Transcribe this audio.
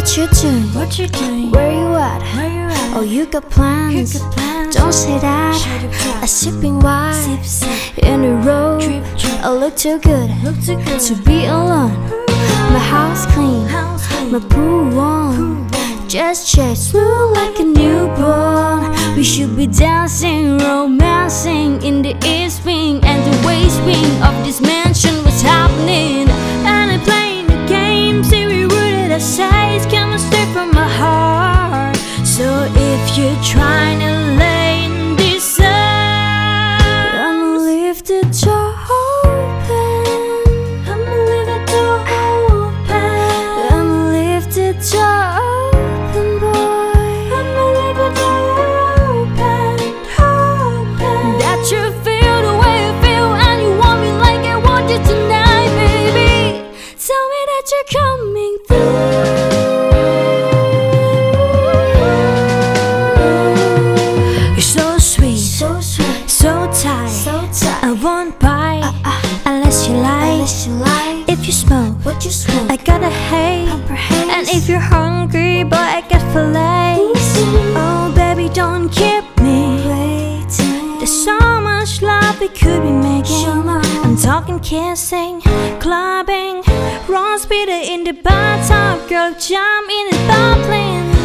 What you doing? What you doing? Where you at? Where you at? Oh, you got plans? You got plans? Don't say that. Shut up, shut up. A sipping wine Sip, sip. in the road. Drip, drip. I look too good Look too good. to be alone. My house clean, House clean. my pool warm. Just shake smooth like a newborn. We should be dancing, romancing in the east wing and the west wing of this mansion. You're trying to lay in this I'ma leave the door you smoke, I gotta hate. And if you're hungry, boy, I got filet. Oh, baby, don't keep me waiting. There's so much love we could be making. I'm talking kissing, clubbing, Ross Peter in the bathtub, girl, jump in the bubbling.